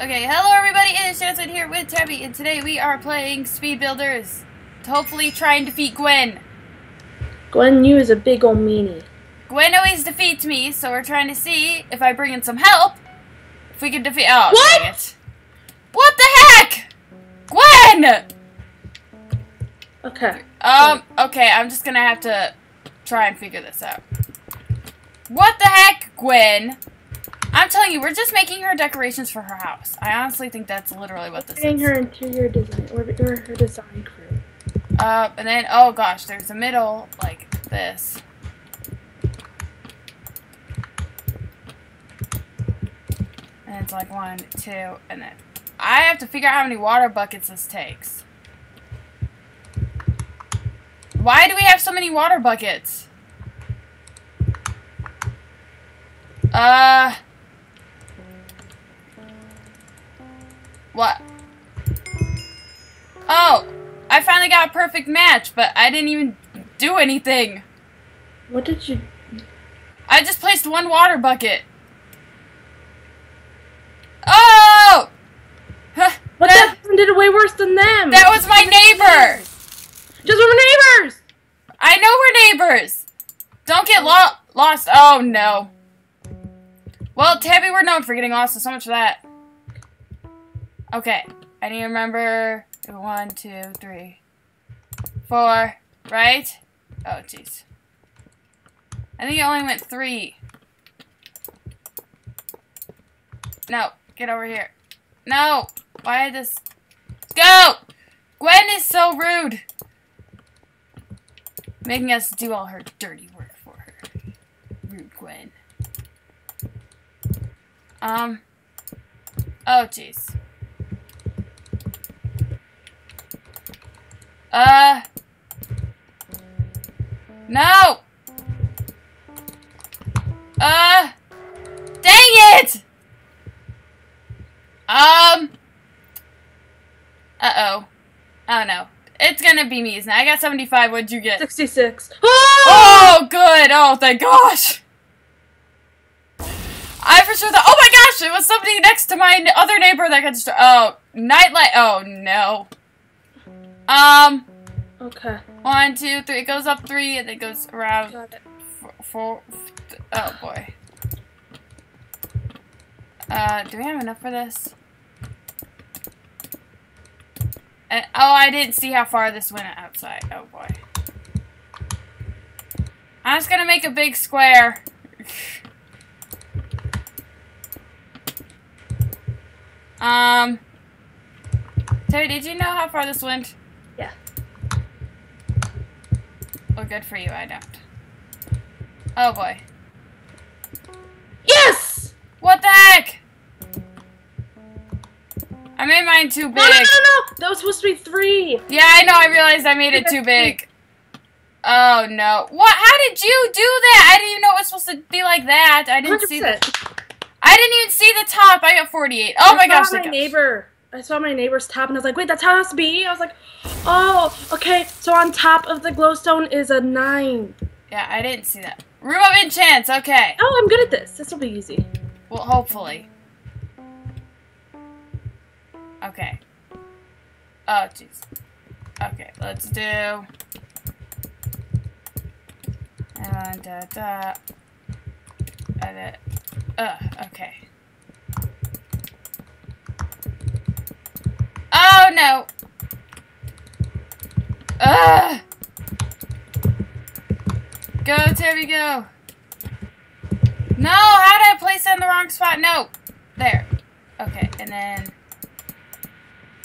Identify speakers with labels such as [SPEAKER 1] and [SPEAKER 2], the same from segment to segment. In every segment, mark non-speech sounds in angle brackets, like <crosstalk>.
[SPEAKER 1] Okay, hello everybody, it is Jassy here with Tabby, and today we are playing Speed Builders to hopefully try and defeat Gwen.
[SPEAKER 2] Gwen you is a big ol' meanie.
[SPEAKER 1] Gwen always defeats me, so we're trying to see if I bring in some help, if we can defeat- oh,
[SPEAKER 2] What?
[SPEAKER 1] What the heck? Gwen!
[SPEAKER 2] Okay.
[SPEAKER 1] Um, okay, I'm just gonna have to try and figure this out. What the heck, Gwen? I'm telling you, we're just making her decorations for her house. I honestly think that's literally what this is.
[SPEAKER 2] her interior design or, or her design crew.
[SPEAKER 1] Uh, and then, oh gosh, there's a middle, like this. And it's like one, two, and then I have to figure out how many water buckets this takes. Why do we have so many water buckets? Uh. Oh, I finally got a perfect match, but I didn't even do anything.
[SPEAKER 2] What did you?
[SPEAKER 1] I just placed one water bucket. Oh! Huh,
[SPEAKER 2] But
[SPEAKER 1] that,
[SPEAKER 2] that did it way worse than them.
[SPEAKER 1] that was my neighbor!
[SPEAKER 2] just we're neighbors.
[SPEAKER 1] I know we're neighbors! Don't get lo lost. Oh, no. Well, Tabby, we're known for getting lost, so so much for that. Okay. I need to remember one, two, three, four, right? Oh, jeez. I think it only went three. No, get over here. No! Why this? Go! Gwen is so rude! Making us do all her dirty work for her. Rude Gwen. Um. Oh, jeez. Uh. No! Uh. Dang it! Um. Uh-oh. Oh, no. It's gonna be me now. I got 75. What'd you get?
[SPEAKER 2] Sixty-six.
[SPEAKER 1] Oh, <gasps> oh, good. Oh, thank gosh. I for sure thought, oh my gosh, it was somebody next to my other neighbor that got destroyed. Oh, nightlight. Oh, no. Um,
[SPEAKER 2] Okay.
[SPEAKER 1] one, two, three. It goes up three and then goes around
[SPEAKER 2] Got it.
[SPEAKER 1] four. four oh, boy. Uh, do we have enough for this? Uh, oh, I didn't see how far this went outside. Oh, boy. I'm just gonna make a big square. <laughs> um, Terry, did you know how far this went?
[SPEAKER 2] Yeah.
[SPEAKER 1] Well, good for you. I don't. Oh boy.
[SPEAKER 2] Yes.
[SPEAKER 1] What the heck? I made mine too big.
[SPEAKER 2] No, no, no, no. That was supposed to be three.
[SPEAKER 1] Yeah, I know. I realized I made it too big. Oh no! What? How did you do that? I didn't even know it was supposed to be like that. I didn't see the.
[SPEAKER 2] 100%.
[SPEAKER 1] I didn't even see the top. I got 48. Oh my gosh.
[SPEAKER 2] I saw my
[SPEAKER 1] gosh.
[SPEAKER 2] neighbor. I saw my neighbor's top, and I was like, "Wait, that's how it has to be." I was like, "Oh, okay." So on top of the glowstone is a nine.
[SPEAKER 1] Yeah, I didn't see that. Room of enchants. Okay.
[SPEAKER 2] Oh, I'm good at this. This will be easy.
[SPEAKER 1] Well, hopefully. Okay. Oh, jeez. Okay, let's do. And uh, da da. Edit. Ugh, okay. Oh no! Ugh! Go, Tabby, go! No, how did I place it in the wrong spot? No. There. Okay, and then.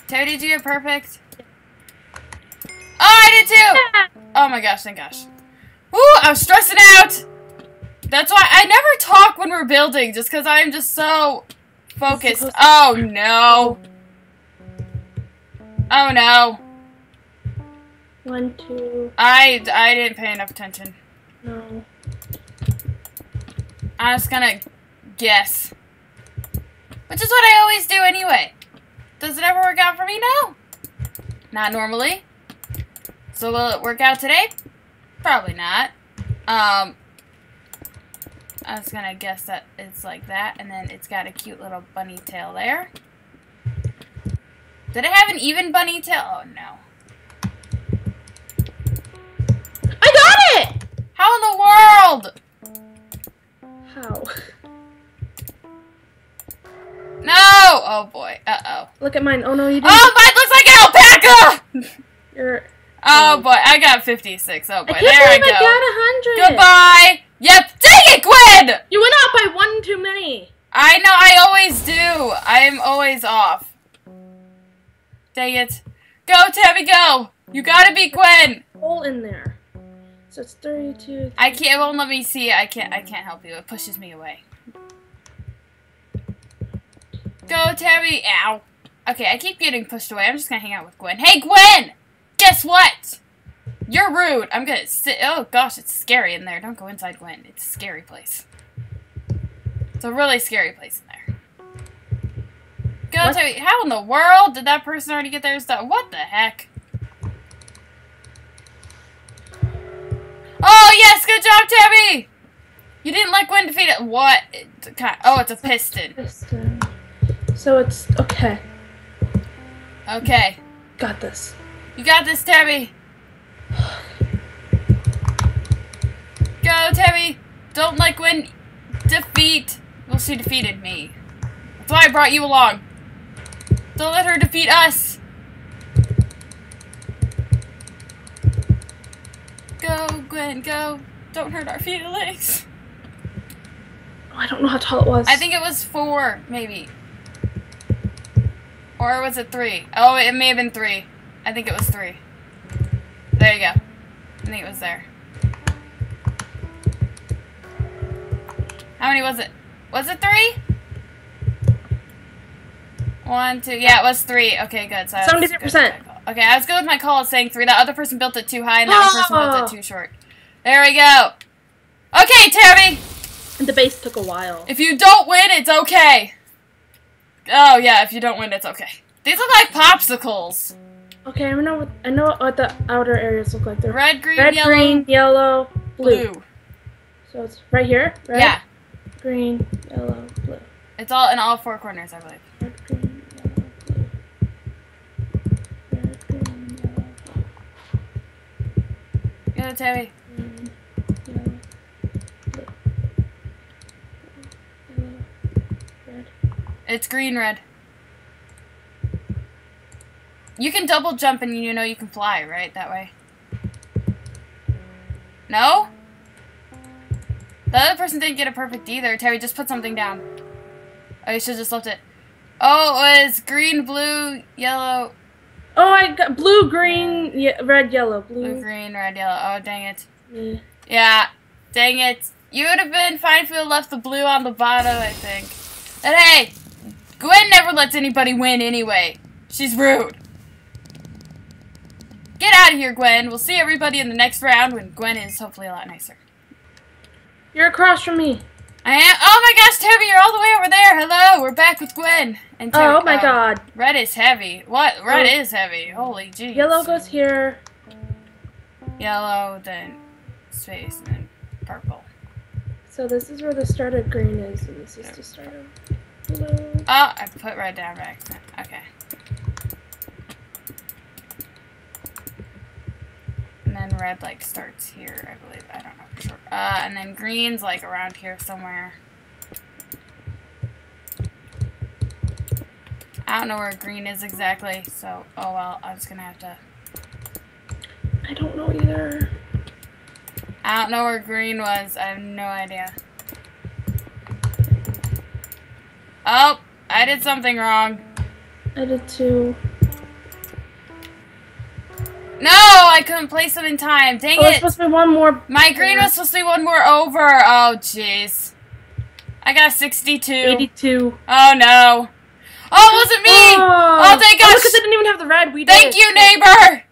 [SPEAKER 1] Terry, did you get perfect? Oh, I did too! Oh my gosh, thank gosh. Woo, I'm stressing out! That's why I never talk when we're building, just because I'm just so focused. Oh no. Oh no.
[SPEAKER 2] One, two,
[SPEAKER 1] I, I didn't pay enough attention.
[SPEAKER 2] no.
[SPEAKER 1] I'm just gonna guess. Which is what I always do anyway. Does it ever work out for me? No. Not normally. So will it work out today? Probably not. Um, I was gonna guess that it's like that, and then it's got a cute little bunny tail there. Did it have an even bunny tail? Oh no. How in the world?
[SPEAKER 2] How?
[SPEAKER 1] No! Oh boy. Uh oh.
[SPEAKER 2] Look at mine. Oh no, you didn't.
[SPEAKER 1] Oh, mine looks like an alpaca! <laughs>
[SPEAKER 2] You're,
[SPEAKER 1] Oh boy, I got 56. Oh boy,
[SPEAKER 2] I
[SPEAKER 1] there I
[SPEAKER 2] believe I, got a hundred.
[SPEAKER 1] Goodbye! Yep, dang it, Gwen!
[SPEAKER 2] You went out by one too many.
[SPEAKER 1] I know, I always do. I am always off. Dang it. Go, Tabby, go! You gotta beat Gwen!
[SPEAKER 2] Hole in there. So it's 32.
[SPEAKER 1] I can't, it won't let me see. I can't, I can't help you. It pushes me away. Go, Tabby! Ow. Okay, I keep getting pushed away. I'm just gonna hang out with Gwen. Hey, Gwen! Guess what? You're rude. I'm gonna sit. Oh gosh, it's scary in there. Don't go inside, Gwen. It's a scary place. It's a really scary place in there. Go,
[SPEAKER 2] What?
[SPEAKER 1] Tabby. How in the world did that person already get their stuff? What the heck? Yes, good job, Tabby. You didn't like Gwen defeat it. What? Oh, it's a kind oh, it's a piston.
[SPEAKER 2] Piston. So it's okay.
[SPEAKER 1] Okay,
[SPEAKER 2] Got this.
[SPEAKER 1] you got this, Tabby. Go, Tabby. Don't like Gwen defeat. Well, she defeated me. That's why I brought you along. Don't let her defeat us. Go, Gwen, go. Don't hurt our feelings.
[SPEAKER 2] Oh, I don't know how tall it was.
[SPEAKER 1] I think it was four, maybe. Or was it three? Oh, it may have been three. I think it was three. There you go. I think it was there. How many was it? Was it three? One, two. Yeah, it was three. Okay, good. So I was good with
[SPEAKER 2] 73%.
[SPEAKER 1] Okay, I was good with my call saying three. That other person built it too high, and that other person built
[SPEAKER 2] Oh.
[SPEAKER 1] it too short. There we go. Okay, Tabby.
[SPEAKER 2] the base took a while.
[SPEAKER 1] If you don't win, it's okay. Oh yeah, if you don't win, it's okay. These look like popsicles.
[SPEAKER 2] Okay, I know what I know what the outer areas look like. They're
[SPEAKER 1] Red, green,
[SPEAKER 2] red,
[SPEAKER 1] yellow,
[SPEAKER 2] green, yellow, blue.
[SPEAKER 1] blue.
[SPEAKER 2] So it's right here. Red,
[SPEAKER 1] Yeah,
[SPEAKER 2] green, yellow, blue.
[SPEAKER 1] it's all in all four corners, I believe.
[SPEAKER 2] Red, green, yellow, blue. Red, green, yellow, blue.
[SPEAKER 1] Go, Tabby.
[SPEAKER 2] Green, yellow, blue. Yellow, red.
[SPEAKER 1] It's green, red. You can double jump and you know you can fly, right? That way. No? The other person didn't get it perfect either. Terry, just put something down. Oh, you should just left it. Oh, it was green, blue, yellow,
[SPEAKER 2] Oh, I got blue, green, ye- red, yellow,
[SPEAKER 1] blue,
[SPEAKER 2] blue.
[SPEAKER 1] green, red, yellow. Oh, dang it.
[SPEAKER 2] Yeah.
[SPEAKER 1] Yeah, dang it. You would have been fine if you had left the blue on the bottom, I think. And hey, Gwen never lets anybody win anyway. She's rude. Get out of here, Gwen. We'll see everybody in the next round when Gwen is hopefully a lot nicer.
[SPEAKER 2] You're across from me.
[SPEAKER 1] I am. Oh my gosh, Tabby, you're all the way over there. Hello, we're back with Gwen. And Tabby,
[SPEAKER 2] Oh my god.
[SPEAKER 1] Um, red is heavy. What? Red
[SPEAKER 2] Oh.
[SPEAKER 1] is heavy. Holy jeez.
[SPEAKER 2] Yellow goes here.
[SPEAKER 1] Yellow, then space, and then purple.
[SPEAKER 2] So this is where the start of green is, and this is the start of.
[SPEAKER 1] Oh, I put red down by accident. Okay. And then red like starts here, I believe. I don't know for sure. Uh, and then green's like around here somewhere. I don't know where green is exactly, so oh well. I'm just gonna have to.
[SPEAKER 2] I don't know either.
[SPEAKER 1] I don't know where green was. I have no idea. Oh, I did something wrong.
[SPEAKER 2] I did too.
[SPEAKER 1] No, I couldn't place them in time. Dang
[SPEAKER 2] Oh, it's
[SPEAKER 1] it.
[SPEAKER 2] supposed to be one more.
[SPEAKER 1] My green was supposed to be one more over. Oh, jeez. I got 62.
[SPEAKER 2] 82.
[SPEAKER 1] Oh, no. Oh, it wasn't me. Oh. oh, thank
[SPEAKER 2] Oh, because I didn't even have the red. We
[SPEAKER 1] Thank you, neighbor,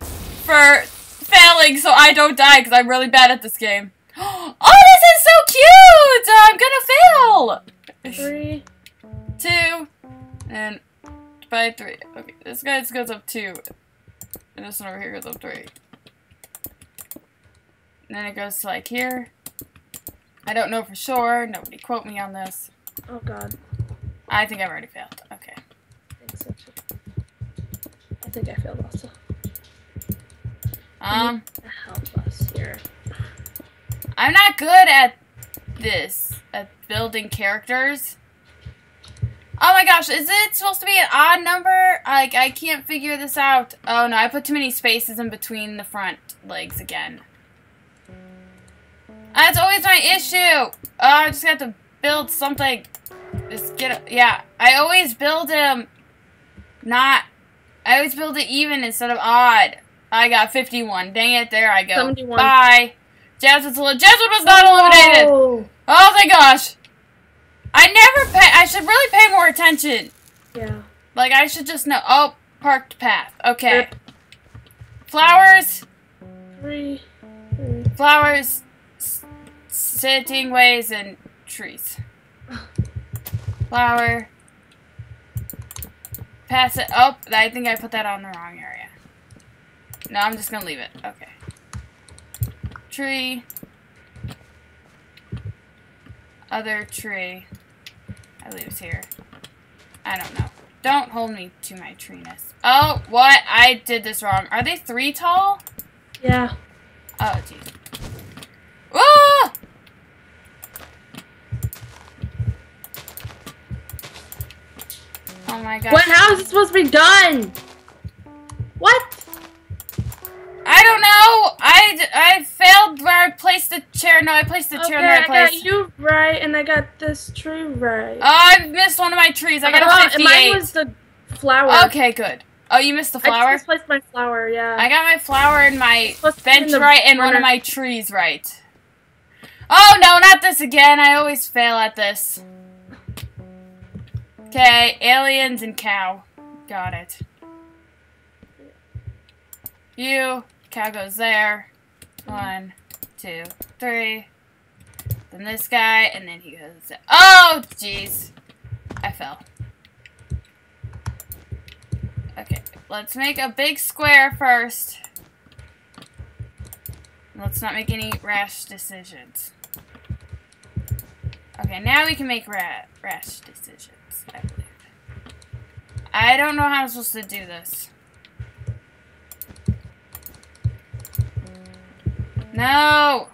[SPEAKER 1] for failing so I don't die because I'm really bad at this game. <gasps> Oh, this is so cute. I'm gonna fail.
[SPEAKER 2] Three.
[SPEAKER 1] Two. And by three. Okay, this guy goes up two. And this one over here goes up three. And then it goes to like here. I don't know for sure. Nobody quote me on this.
[SPEAKER 2] Oh god.
[SPEAKER 1] I think I've already failed. Okay.
[SPEAKER 2] I think so too. think I failed also.
[SPEAKER 1] Um,
[SPEAKER 2] Help us here.
[SPEAKER 1] I'm not good at this, at building characters. Oh my gosh, is it supposed to be an odd number? Like, I can't figure this out. Oh no, I put too many spaces in between the front legs again. That's always my issue. Oh, I just have to build something. Just get it. Yeah, I always build him not. I always build it even instead of odd. I got 51. Dang it, there I go.
[SPEAKER 2] 71.
[SPEAKER 1] Bye. Jasmine's eli- Jasmine was not eliminated.
[SPEAKER 2] Oh,
[SPEAKER 1] Oh my gosh. I never pay. I should really pay more attention.
[SPEAKER 2] yeah.
[SPEAKER 1] Like, I should just know. Oh, parked path. Okay.
[SPEAKER 2] Yep.
[SPEAKER 1] Flowers.
[SPEAKER 2] Three. three.
[SPEAKER 1] Flowers. Sitting ways and trees. Flower. Pass it. Oh, I think I put that on the wrong area. No, I'm just gonna leave it. Okay. Tree. Other tree. I lose here. I don't know. Don't hold me to my treeness. Oh, what? I did this wrong. Are they three tall?
[SPEAKER 2] Yeah.
[SPEAKER 1] Oh, jeez. Ah! Oh my god.
[SPEAKER 2] What? How is it supposed to be done? What?
[SPEAKER 1] I don't know. I, I failed where I placed the chair. No, I placed the
[SPEAKER 2] Okay,
[SPEAKER 1] chair in the right
[SPEAKER 2] I got
[SPEAKER 1] place.
[SPEAKER 2] you right, and I got this tree right.
[SPEAKER 1] Oh, I missed one of my trees. I got
[SPEAKER 2] Oh,
[SPEAKER 1] a
[SPEAKER 2] uh-huh,
[SPEAKER 1] 58.
[SPEAKER 2] Mine was the flower.
[SPEAKER 1] Okay, good. Oh, you missed the
[SPEAKER 2] I
[SPEAKER 1] flower?
[SPEAKER 2] just placed my flower. Yeah.
[SPEAKER 1] I got my flower and my bench right and one of my trees right. Oh no, not this again. I always fail at this. Okay, aliens and cow. Got it. You, cow goes there. One, two, three. Then this guy, and then he goes there. Oh, jeez. I fell. Okay, let's make a big square first. Let's not make any rash decisions. Okay, now we can make ra rash decisions, I believe. I don't know how I'm supposed to do this. No!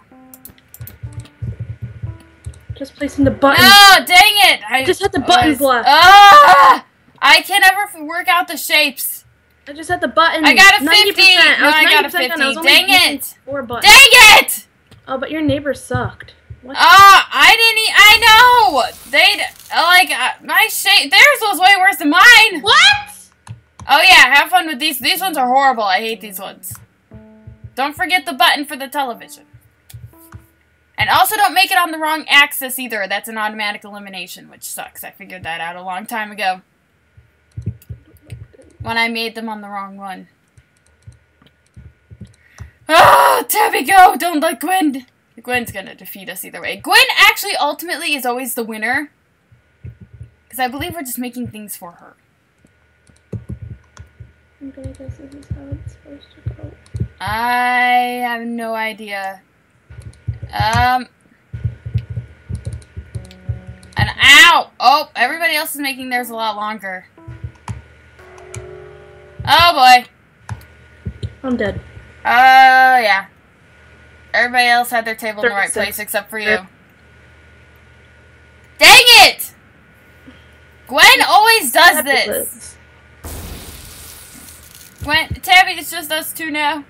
[SPEAKER 2] Just placing the button.
[SPEAKER 1] No, dang it! I
[SPEAKER 2] Just hit the buttons
[SPEAKER 1] was-
[SPEAKER 2] left.
[SPEAKER 1] Ah! I can't ever work out the shapes.
[SPEAKER 2] I just had the button.
[SPEAKER 1] I got a
[SPEAKER 2] 90%.
[SPEAKER 1] 50.
[SPEAKER 2] I
[SPEAKER 1] No, I got a
[SPEAKER 2] 90% I was
[SPEAKER 1] 50.
[SPEAKER 2] only
[SPEAKER 1] Dang it.
[SPEAKER 2] Four buttons.
[SPEAKER 1] Dang it!
[SPEAKER 2] Oh, but your neighbor sucked. What?
[SPEAKER 1] Ah, I didn't. E- I know. They like uh, my shape. Theirs was way worse than mine.
[SPEAKER 2] what?
[SPEAKER 1] Oh yeah, have fun with these. These ones are horrible. I hate these ones. Don't forget the button for the television. And also don't make it on the wrong axis either. That's an automatic elimination, which sucks. I figured that out a long time ago. When I made them on the wrong one. Ah, Tabby, go! Don't let Gwen. Gwen's gonna defeat us either way. Gwen actually ultimately is always the winner. Because I believe we're just making things for her.
[SPEAKER 2] I'm gonna guess this is how it's supposed to go.
[SPEAKER 1] I have no idea. Um. And ow! Oh, everybody else is making theirs a lot longer. Oh boy.
[SPEAKER 2] I'm dead.
[SPEAKER 1] Oh yeah. Everybody else had their table in the right place except for you. Dang it! Gwen always does this. Gwen, Tabby, it's just us two now.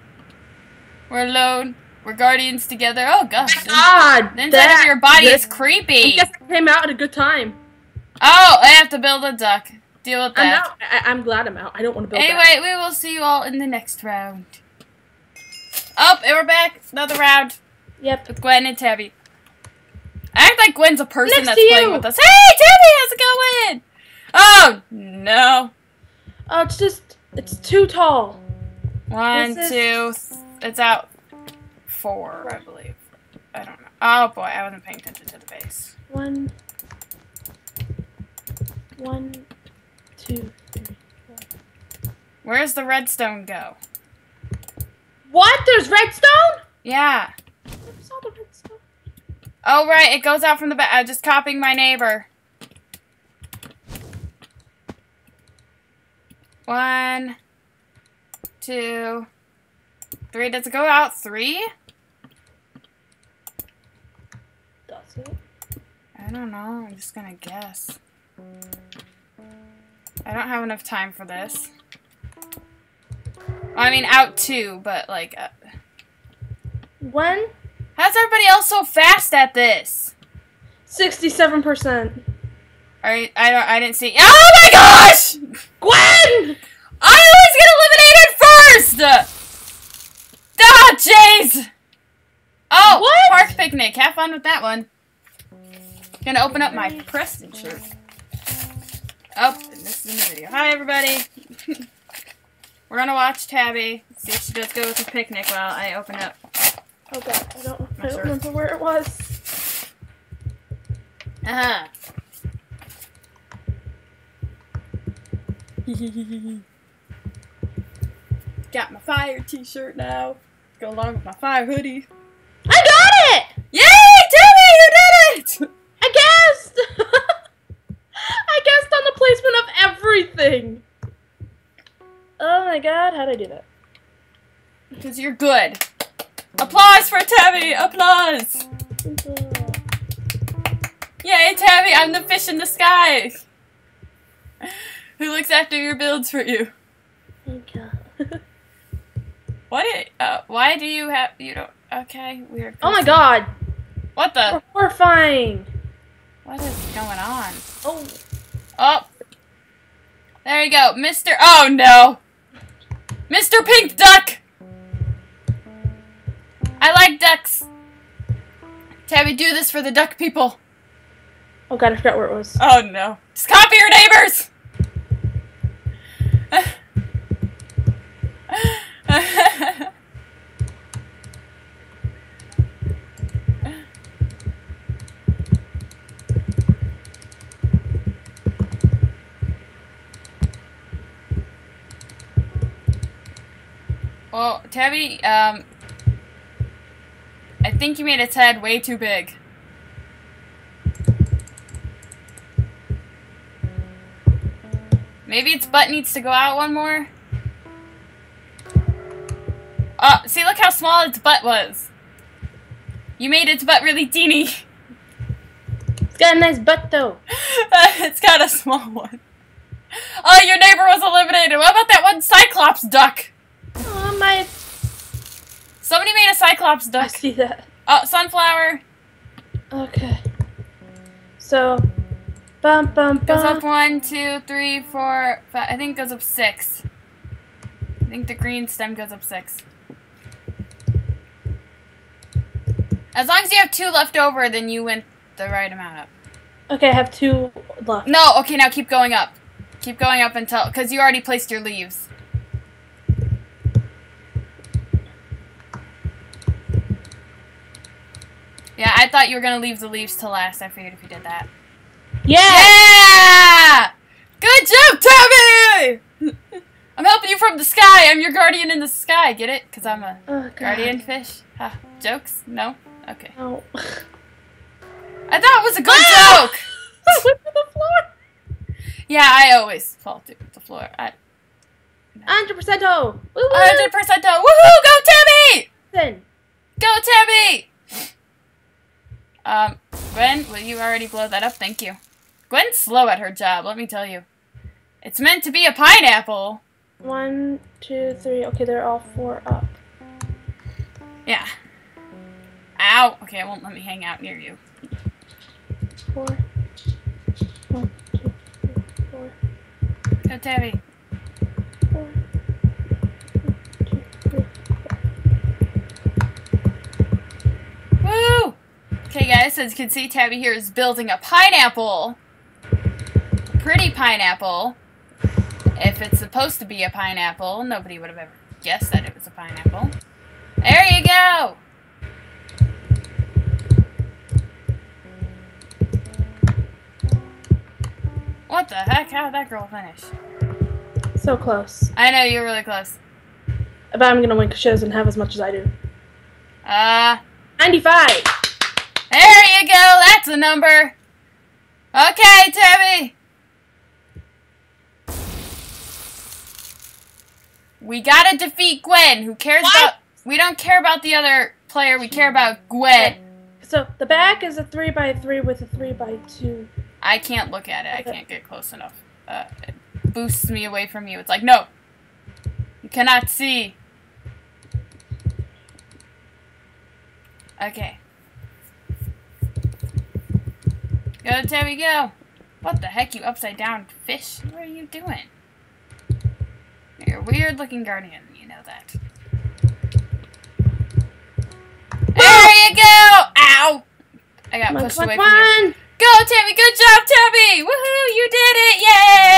[SPEAKER 1] We're alone. We're guardians together. Oh gosh.
[SPEAKER 2] God,
[SPEAKER 1] The inside
[SPEAKER 2] that,
[SPEAKER 1] of your body is
[SPEAKER 2] I
[SPEAKER 1] creepy.
[SPEAKER 2] guess I came out at a good time.
[SPEAKER 1] Oh, I have to build a duck. Deal with
[SPEAKER 2] I'm
[SPEAKER 1] that.
[SPEAKER 2] out. I, I'm glad I'm out. I don't want to build
[SPEAKER 1] Anyway, we will see you all in the next round. Oh, and we're back. Another round.
[SPEAKER 2] Yep.
[SPEAKER 1] with Gwen and Tabby. I act like Gwen's a person
[SPEAKER 2] Next
[SPEAKER 1] that's playing with us. Hey, Tabby, how's it going? Oh, no.
[SPEAKER 2] Oh, it's just it's too tall.
[SPEAKER 1] One,
[SPEAKER 2] This
[SPEAKER 1] two,
[SPEAKER 2] is-
[SPEAKER 1] it's out four, I believe. I don't know. Oh boy, I wasn't paying attention to the base.
[SPEAKER 2] One. One, two, three.
[SPEAKER 1] Where's the redstone go?
[SPEAKER 2] What? There's redstone?
[SPEAKER 1] Yeah.
[SPEAKER 2] I saw the redstone.
[SPEAKER 1] Oh right, it goes out from the back. I'm just copying my neighbor. One, two, three. Does it go out three?
[SPEAKER 2] Does it?
[SPEAKER 1] I don't know. I'm just gonna guess. I don't have enough time for this. I mean, out two, but like, uh,
[SPEAKER 2] When?
[SPEAKER 1] how's everybody else so fast at this?
[SPEAKER 2] Sixty-seven percent.
[SPEAKER 1] I I don't I didn't see. Oh my gosh!
[SPEAKER 2] Gwen!
[SPEAKER 1] I always get eliminated first. Ah, jeez. Oh,
[SPEAKER 2] What?
[SPEAKER 1] park picnic. Have fun with that one. Gonna open up my Preston shirt. Oh, and this is in the video. Hi, everybody. <laughs> We're gonna watch Tabby. See if she does go with the picnic while I open up.
[SPEAKER 2] Oh god, I don't, I don't remember where it was.
[SPEAKER 1] Uh huh. <laughs> Got my fire t-shirt now. Go along with my fire hoodie.
[SPEAKER 2] I got it!
[SPEAKER 1] Yay, Tabby, you did it!
[SPEAKER 2] I guessed! <laughs> I guessed on the placement of everything! Oh my god, how'd I do that?
[SPEAKER 1] Because you're good. Applause for Tabby! Applause! Yay, Tabby, I'm the fish in the sky! <laughs> Who looks after your builds for you? What? i- Uh, why do you have. You don't. Okay, weird.
[SPEAKER 2] oh my god!
[SPEAKER 1] What the?
[SPEAKER 2] We're Horrifying!
[SPEAKER 1] What is going on?
[SPEAKER 2] Oh,
[SPEAKER 1] Oh! There you go, Mr. Oh no! Mr. Pink Duck! I like ducks! Tabby, do this for the duck people!
[SPEAKER 2] oh god, I forgot where it was.
[SPEAKER 1] Oh no. Just copy your neighbors! <laughs> well, Tabby, um, I think you made its head way too big. Maybe its butt needs to go out one more. Oh, see, look how small its butt was. You made its butt really teeny. <laughs>
[SPEAKER 2] It's got a nice butt though. <laughs>
[SPEAKER 1] it's got a small one. Oh, your neighbor was eliminated. What about that one Cyclops duck?
[SPEAKER 2] Oh my,
[SPEAKER 1] Somebody made a Cyclops
[SPEAKER 2] I see that.
[SPEAKER 1] Oh, sunflower.
[SPEAKER 2] Okay. So, bum bum bum.
[SPEAKER 1] Goes up one, two, three, four, five. I think it goes up six. I think the green stem goes up six. As long as you have two left over, then you went the right amount up.
[SPEAKER 2] Okay, I have two left.
[SPEAKER 1] No, okay, now keep going up. Keep going up until, because you already placed your leaves. Yeah, I thought you were going to leave the leaves to last. I figured if you did that.
[SPEAKER 2] Yeah.
[SPEAKER 1] Yeah! Good job, Tabby! <laughs> I'm helping you from the sky. I'm your guardian in the sky. Get it? Because I'm a
[SPEAKER 2] Oh
[SPEAKER 1] guardian fish. Ha, jokes? No? Okay.
[SPEAKER 2] Oh.
[SPEAKER 1] I thought it was a good
[SPEAKER 2] Ah!
[SPEAKER 1] joke! <laughs>
[SPEAKER 2] I went to the floor.
[SPEAKER 1] Yeah, I always fall to the floor. I,
[SPEAKER 2] Hundred percent. Oh. Woo
[SPEAKER 1] 100% though. Woohoo! Go, Tabby!
[SPEAKER 2] Then.
[SPEAKER 1] Go, Tabby! Um, Gwen, will you already blow that up? Thank you. Gwen's slow at her job, let me tell you. It's meant to be a pineapple.
[SPEAKER 2] One, two, three. Okay, they're all four up.
[SPEAKER 1] Yeah. Ow. Okay, it won't let me hang out near you.
[SPEAKER 2] Four. One, two, three, four.
[SPEAKER 1] Go, Tabby.
[SPEAKER 2] Four. One, two, three.
[SPEAKER 1] Woo! Okay, guys, as you can see, Tabby here is building a pineapple. A pretty pineapple. If it's supposed to be a pineapple, nobody would have ever guessed that it was a pineapple. There you go! What the heck? How did that girl finish?
[SPEAKER 2] So close.
[SPEAKER 1] I know, you're really close.
[SPEAKER 2] But I'm gonna win because she doesn't have as much as I do.
[SPEAKER 1] Uh,
[SPEAKER 2] 95!
[SPEAKER 1] Go. That's a number. Okay, Tabby. We gotta defeat Gwen. Who cares
[SPEAKER 2] What?
[SPEAKER 1] about? We don't care about the other player. We care about Gwen.
[SPEAKER 2] So the back is a three by three with a three by two.
[SPEAKER 1] I can't look at it. I can't get close enough. Uh, it boosts me away from you. It's like no. You cannot see. Okay. Go, Tabby, go. What the heck, you upside down fish? What are you doing? You're a weird looking guardian, you know that. There you go! Ow! I got pushed away from you. Go, Tabby! Good job, Tabby! Woohoo! You did it! Yay!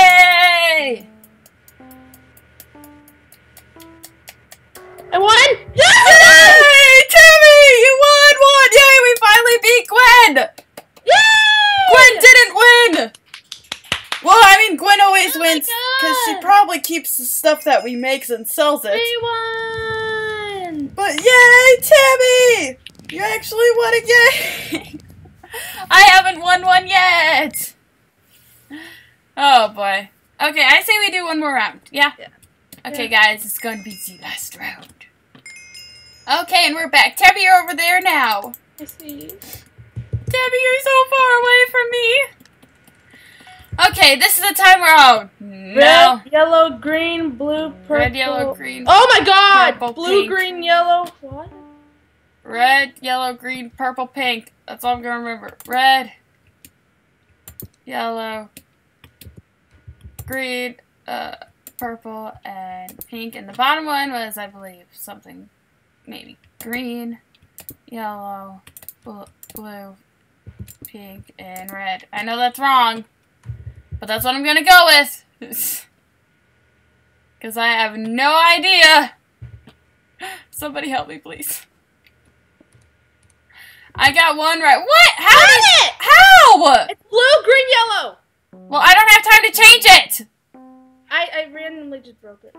[SPEAKER 1] Makes and sells it.
[SPEAKER 2] We won!
[SPEAKER 1] But yay, Tabby! You actually won a game! <laughs> I haven't won one yet! Oh boy. Okay, I say we do one more round. Yeah?
[SPEAKER 2] Yeah.
[SPEAKER 1] Okay, guys, it's going to be the last round. Okay, and we're back. Tabby, you're over there now.
[SPEAKER 2] I see.
[SPEAKER 1] Tabby, you're so far away from me. Okay, this is the time where oh no.
[SPEAKER 2] Red, yellow, green, blue, purple.
[SPEAKER 1] Red, yellow, green.
[SPEAKER 2] Oh my god!
[SPEAKER 1] Purple,
[SPEAKER 2] blue,
[SPEAKER 1] pink.
[SPEAKER 2] green, yellow. What?
[SPEAKER 1] Red, yellow, green, purple, pink. That's all I'm gonna remember. Red, yellow, green, uh, purple, and pink. And the bottom one was, I believe, something maybe green, yellow, blue, blue pink, and red. I know that's wrong, but that's what I'm gonna go with. <laughs> Because I have no idea. <laughs> Somebody help me, please. I got one right. What? How
[SPEAKER 2] Got
[SPEAKER 1] did
[SPEAKER 2] it!
[SPEAKER 1] How?
[SPEAKER 2] It's blue, green, yellow.
[SPEAKER 1] Well, I don't have time to change it.
[SPEAKER 2] I, I randomly just broke it.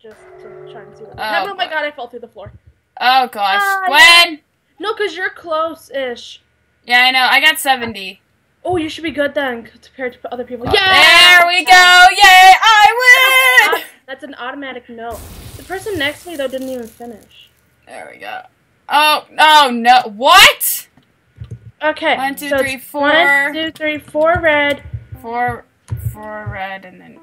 [SPEAKER 2] Just to try and see what
[SPEAKER 1] Oh,
[SPEAKER 2] happened. Oh my god, I fell through the floor.
[SPEAKER 1] Oh gosh,
[SPEAKER 2] Ah,
[SPEAKER 1] Gwen.
[SPEAKER 2] No, because you're close-ish.
[SPEAKER 1] Yeah, I know. I got seventy.
[SPEAKER 2] Oh, you should be good then compared to other people.
[SPEAKER 1] Oh,
[SPEAKER 2] yeah!
[SPEAKER 1] There we go. Yay! I win.
[SPEAKER 2] That's an automatic no. The person next to me, though, didn't even finish.
[SPEAKER 1] There we go. Oh, oh no. What?
[SPEAKER 2] Okay.
[SPEAKER 1] One, two,
[SPEAKER 2] so
[SPEAKER 1] three, four.
[SPEAKER 2] One, two, three, four red.
[SPEAKER 1] Four, four red, and then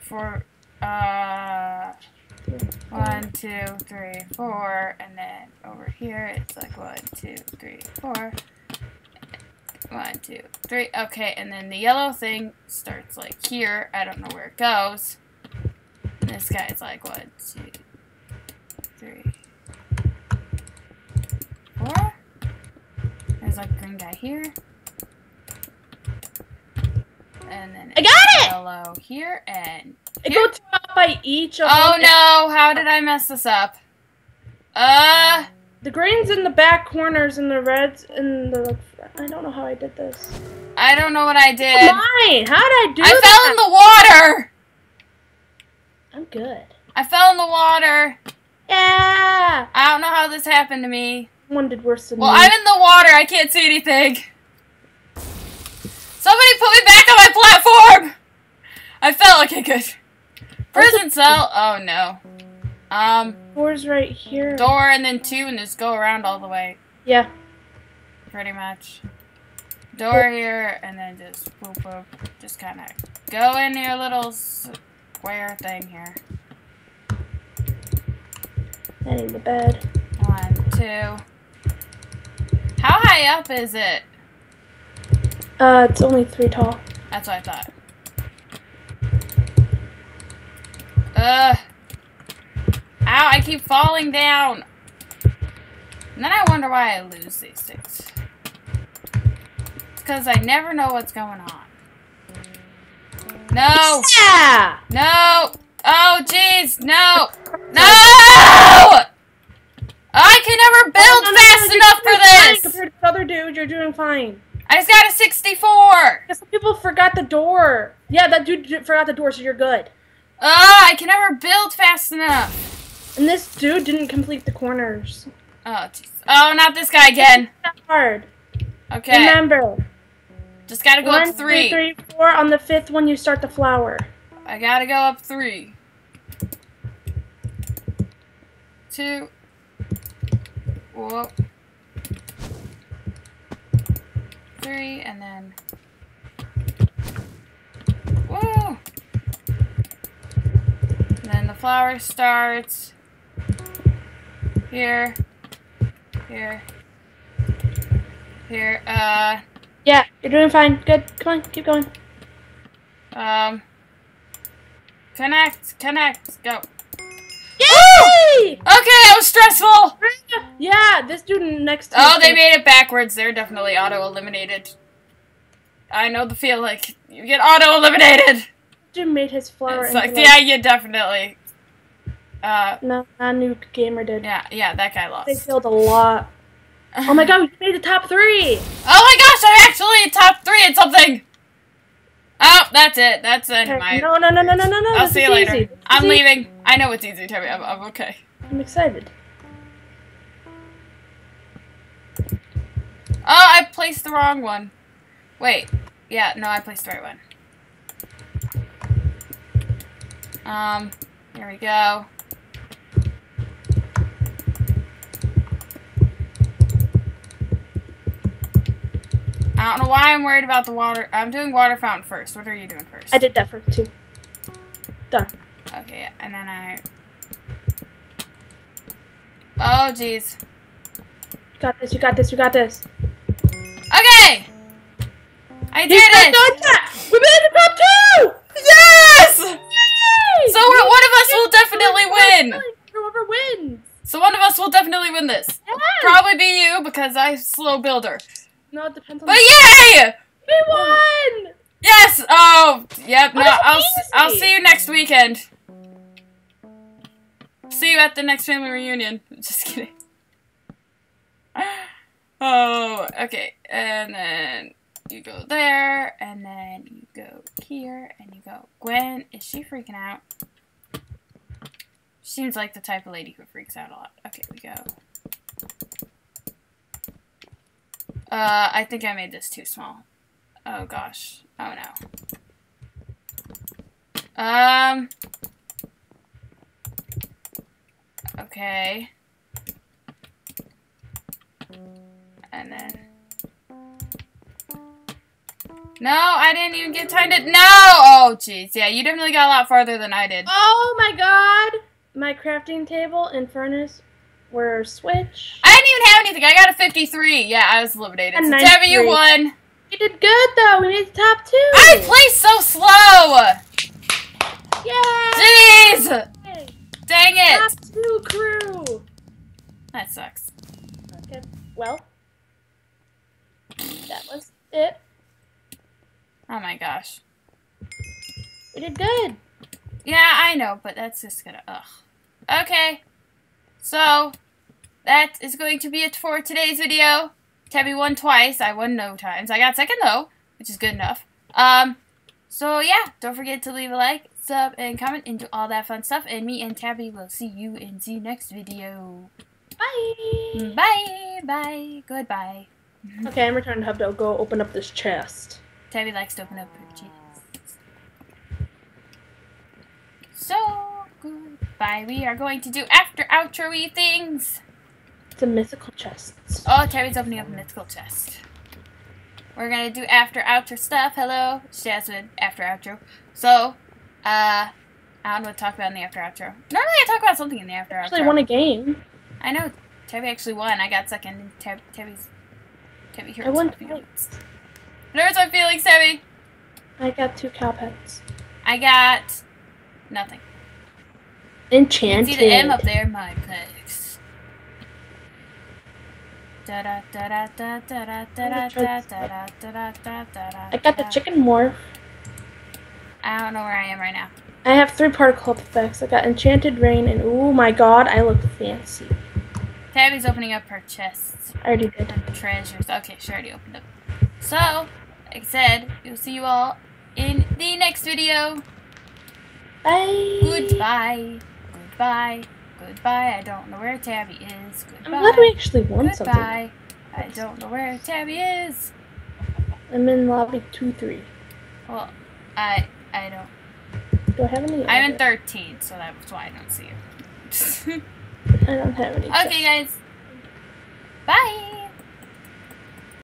[SPEAKER 1] four. Uh, one, two, three, four, and then over here it's like one, two, three, four. One, two, three. Okay, and then the yellow thing starts like here. I don't know where it goes. And this guy's like one, two, three, four. There's like a green guy here. And then
[SPEAKER 2] I got it!
[SPEAKER 1] yellow here and here.
[SPEAKER 2] go two out by each of
[SPEAKER 1] Oh no, how did I mess this up? Uh
[SPEAKER 2] The green's in the back corners and the red's in the. I don't know how I did this.
[SPEAKER 1] I don't know what I did.
[SPEAKER 2] Why? How did I do
[SPEAKER 1] I
[SPEAKER 2] that?
[SPEAKER 1] fell in the water.
[SPEAKER 2] I'm good.
[SPEAKER 1] I fell in the water.
[SPEAKER 2] Yeah!
[SPEAKER 1] I don't know how this happened to me.
[SPEAKER 2] One did worse than
[SPEAKER 1] Well,
[SPEAKER 2] me.
[SPEAKER 1] Well, I'm in the water. I can't see anything. Somebody put me back on my platform. I fell. Okay, good. Prison cell. Oh no. Um,
[SPEAKER 2] Door's right here.
[SPEAKER 1] door and then two and just go around all the way.
[SPEAKER 2] Yeah.
[SPEAKER 1] pretty much. Door here, and then just boop boop. Just kind of go in your little square thing here.
[SPEAKER 2] I need the bed.
[SPEAKER 1] One, two. How high up is it?
[SPEAKER 2] Uh, it's only three tall.
[SPEAKER 1] That's what I thought. Ugh. Ow, I keep falling down. And then I wonder why I lose these things. Because I never know what's going on. No!
[SPEAKER 2] Yeah!
[SPEAKER 1] No! Oh, jeez! No! No! I can never build
[SPEAKER 2] No, no, no,
[SPEAKER 1] fast
[SPEAKER 2] you're
[SPEAKER 1] enough for this!
[SPEAKER 2] Compared to the other dude, you're doing fine.
[SPEAKER 1] I just got a 64!
[SPEAKER 2] Because some people forgot the door. Yeah, that dude forgot the door, so you're good.
[SPEAKER 1] Oh, I can never build fast enough.
[SPEAKER 2] And this dude didn't complete the corners.
[SPEAKER 1] Oh, jeez. Oh, not this guy again.
[SPEAKER 2] Hard.
[SPEAKER 1] Okay.
[SPEAKER 2] Remember,
[SPEAKER 1] Just gotta go
[SPEAKER 2] one,
[SPEAKER 1] up
[SPEAKER 2] two,
[SPEAKER 1] three.
[SPEAKER 2] three. On the fifth one, you start the flower.
[SPEAKER 1] I gotta go up three. two. Whoa. Three, and then. Whoa! And then the flower starts. Here. Here. Here. Uh.
[SPEAKER 2] Yeah, you're doing fine. Good. Come on, keep going.
[SPEAKER 1] Um. Connect. Connect. Go.
[SPEAKER 2] Yay!
[SPEAKER 1] Okay, that was stressful!
[SPEAKER 2] Yeah, this dude next to
[SPEAKER 1] Oh, they made it backwards. They're definitely auto-eliminated. I know the feeling. You get auto-eliminated!
[SPEAKER 2] dude made his flower.
[SPEAKER 1] It's like,
[SPEAKER 2] like-
[SPEAKER 1] yeah, you definitely. Uh,
[SPEAKER 2] No, nuke gamer did.
[SPEAKER 1] yeah, yeah, that guy lost.
[SPEAKER 2] They failed a lot. Oh my god, we made the top three!
[SPEAKER 1] Oh my gosh, I'm actually top three in something! Oh, that's it. That's it.
[SPEAKER 2] Okay,
[SPEAKER 1] My,
[SPEAKER 2] No, no, no, no, no, no, no.
[SPEAKER 1] I'll
[SPEAKER 2] this
[SPEAKER 1] see you later.
[SPEAKER 2] Easy.
[SPEAKER 1] I'm
[SPEAKER 2] easy.
[SPEAKER 1] leaving. I know it's easy, Tabby. I'm, I'm okay.
[SPEAKER 2] I'm excited.
[SPEAKER 1] Oh, I placed the wrong one. Wait. Yeah, no, I placed the right one. Um, here we go. I don't know why I'm worried about the water. I'm doing water fountain first. What are you doing first?
[SPEAKER 2] I did that for two. Done.
[SPEAKER 1] Okay, and then I. Oh, jeez.
[SPEAKER 2] Got this, you got this, you got this.
[SPEAKER 1] Okay! I did
[SPEAKER 2] You
[SPEAKER 1] it!
[SPEAKER 2] done that! We made the top two!
[SPEAKER 1] Yes!
[SPEAKER 2] Yay!
[SPEAKER 1] So we're- one of us will definitely win!
[SPEAKER 2] Whoever wins.
[SPEAKER 1] So one of us will definitely win this.
[SPEAKER 2] Yes!
[SPEAKER 1] Probably be you because I'm slow builder.
[SPEAKER 2] No, it depends on
[SPEAKER 1] But yay!
[SPEAKER 2] We won!
[SPEAKER 1] Yes! Oh, yep. No,
[SPEAKER 2] Oh, that's
[SPEAKER 1] I'll I'll see you next weekend. See you at the next family reunion. <laughs> Just kidding. <laughs> Oh, okay. And then you go there, and then you go here, and you go. Gwen, is she freaking out? Seems like the type of lady who freaks out a lot. Okay, we go. Uh, I think I made this too small. Oh gosh. Oh no. Um. Okay. And then. No, I didn't even get time to. No! Oh, jeez. Yeah, you definitely got a lot farther than I did.
[SPEAKER 2] Oh my god! My crafting table and furnace were switched.
[SPEAKER 1] I didn't even have anything. I got a 53. Yeah, I was eliminated. So,
[SPEAKER 2] 93.
[SPEAKER 1] Tabby, you won.
[SPEAKER 2] You did good though. We made the top two.
[SPEAKER 1] I placed so slow.
[SPEAKER 2] Yay!
[SPEAKER 1] Jeez. Dang it.
[SPEAKER 2] Top two crew.
[SPEAKER 1] That sucks.
[SPEAKER 2] Okay. Well, that was it.
[SPEAKER 1] Oh my gosh.
[SPEAKER 2] We did good.
[SPEAKER 1] Yeah, I know, but that's just gonna. Ugh. Okay. So, that is going to be it for today's video. Tabby won twice. I won no times. I got second though, which is good enough. Um. So yeah, don't forget to leave a like, sub, and comment, and do all that fun stuff. And me and Tabby will see you in the next video.
[SPEAKER 2] Bye.
[SPEAKER 1] Bye. Bye. Goodbye.
[SPEAKER 2] Okay, I'm returning to Hub to go open up this chest.
[SPEAKER 1] Tabby likes to open up her chests. So, goodbye. We are going to do after outro things.
[SPEAKER 2] It's a mythical chest.
[SPEAKER 1] Oh, Tabby's opening up a mythical chest. We're gonna do after outro stuff. Hello, Jasmine, after outro. So, uh, I don't know what to talk about in the after outro. Normally I talk about something in the after outro.
[SPEAKER 2] Actually, won a game.
[SPEAKER 1] I know, Tabby actually won. I got second, Tab- Tabby's... Tabby hurts
[SPEAKER 2] I won twice.
[SPEAKER 1] It hurts my feelings, Tabby.
[SPEAKER 2] I got two cow pets.
[SPEAKER 1] I got nothing.
[SPEAKER 2] Enchanted.
[SPEAKER 1] See the M up there, my plex. I
[SPEAKER 2] I got the chicken morph.
[SPEAKER 1] I don't know where I am right now.
[SPEAKER 2] I have three particle effects. I got enchanted rain and oh my god, I look fancy.
[SPEAKER 1] Tabby's opening up her chests
[SPEAKER 2] I already did.
[SPEAKER 1] and treasures. Okay, she already opened up. So, like I said, we'll see you all in the next video.
[SPEAKER 2] Bye.
[SPEAKER 1] Goodbye. Goodbye. Goodbye. I don't know where Tabby is. Goodbye.
[SPEAKER 2] I'm glad we actually won something.
[SPEAKER 1] Goodbye. I don't know where Tabby is.
[SPEAKER 2] I'm in lobby two three.
[SPEAKER 1] Well, I I don't.
[SPEAKER 2] Do I have any?
[SPEAKER 1] I'm in 13, so that's why I don't see you. <laughs>
[SPEAKER 2] I don't have any.
[SPEAKER 1] Okay, guys. Bye.